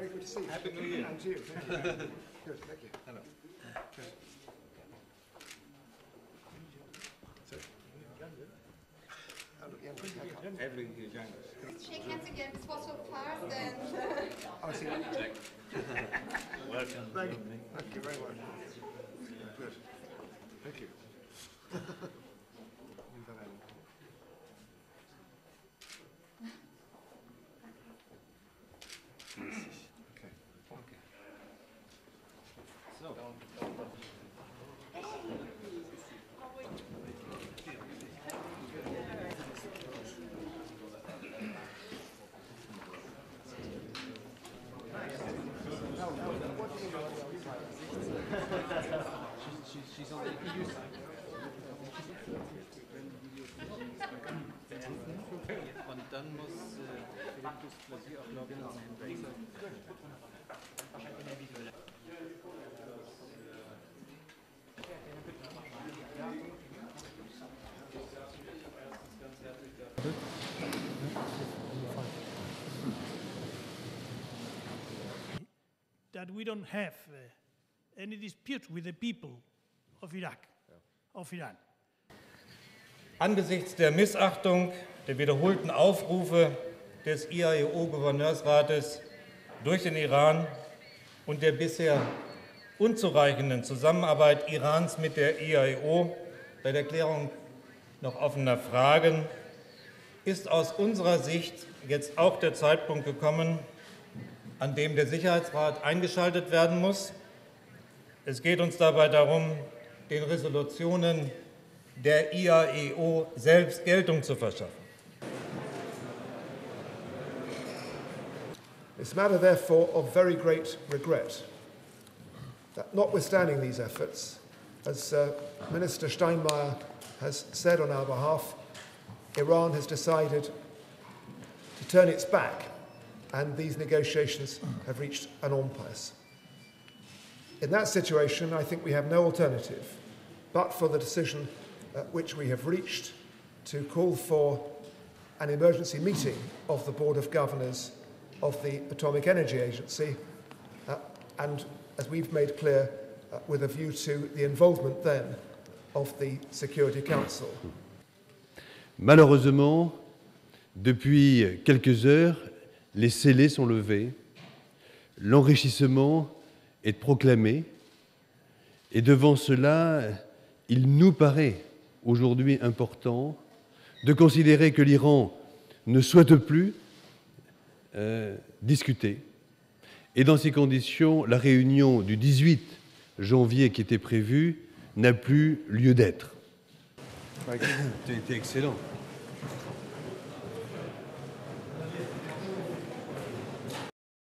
Very good to see you. Happy New Year. And you. Thank you. Good, thank you. Hello. Good. So, oh, look, yeah. Every year join. Shake hands again. This was so fast and. Oh, I see. Welcome. Thank you. Thank you very much. Good. Thank you. So, Und dann muss äh, Philipp Douste-Blazy auch und Herrn Draper. That we don't have uh, any dispute with the people of Iraq, of Iran. Angesichts der Missachtung der wiederholten Aufrufe des IAEO-Gouverneursrates durch den Iran und der bisher unzureichenden Zusammenarbeit Irans mit der IAEO bei der Klärung noch offener Fragen ist aus unserer Sicht jetzt auch der Zeitpunkt gekommen, an dem der Sicherheitsrat eingeschaltet werden muss. Es geht uns dabei darum, den Resolutionen der IAEO selbst Geltung zu verschaffen. It's a matter, therefore, of very great regret that, notwithstanding these efforts, as uh, Minister Steinmeier has said on our behalf, Iran has decided to turn its back, and these negotiations have reached an impasse. In that situation, I think we have no alternative but for the decision uh, which we have reached to call for an emergency meeting of the Board of Governors of the Atomic Energy Agency, uh, and as we've made clear, uh, with a view to the involvement then of the Security Council. Malheureusement, depuis quelques heures, les scellés sont levés, l'enrichissement est proclamé, et devant cela, il nous paraît aujourd'hui important de considérer que l'Iran ne souhaite plus euh, discuter. Et dans ces conditions, la réunion du 18 janvier qui était prévue n'a plus lieu d'être. Tu as été excellent.